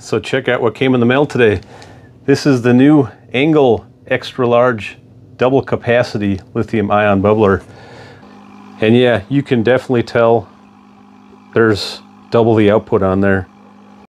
So check out what came in the mail today. This is the new Engel extra large double capacity lithium ion bubbler. And yeah, you can definitely tell there's double the output on there.